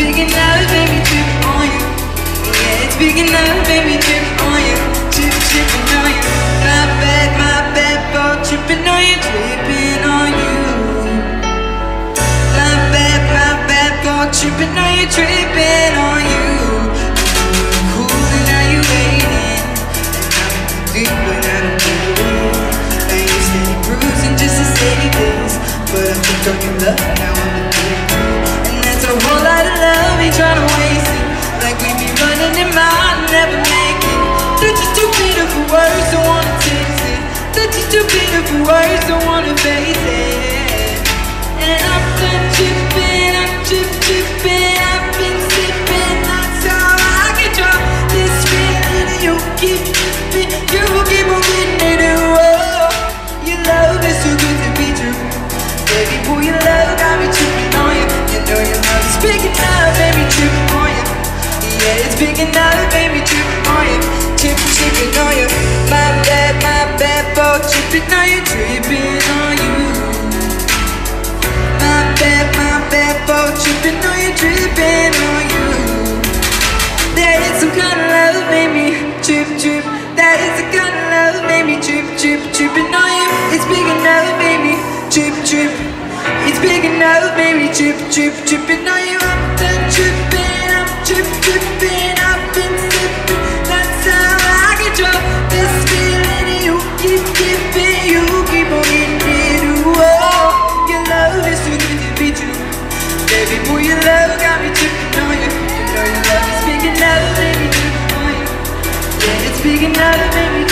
big enough, baby, tripping on you. Yeah, it's big enough, baby, tripping on you. Trip, tripping on you. My bad, my bad for tripping on you, tripping on you. My bad, my bad for tripping on you, tripping on you. Cool, and now you waiting. And I'm love, ain't tryna waste it. Like we be running in mine, never make it. They're just too for words, don't wanna taste it. They're just too for words, don't wanna face it. And I'm done tripping, I'm trip tripping, I've been sipping, that's how I can drop this feeling. You keep tripping, you keep on getting it. Oh, your love is too good to be true. Baby, boy, your love got me tripping on you. You know your love is big enough, Yeah, it's big enough, baby, tripping on you. Tripping, tripping on you. My bad, my bad for tripping on you, tripping on you. My bad, my bad for tripping on you, tripping on you. That is some kind of love, made me trip, trip. That is the kind of love, made me trip, trip, tripping on you. It's big enough, baby, trip, trip. It's big enough, baby, trip, trip, tripping on you. I'm done tripping, trip, tripping, Yeah, it's big enough,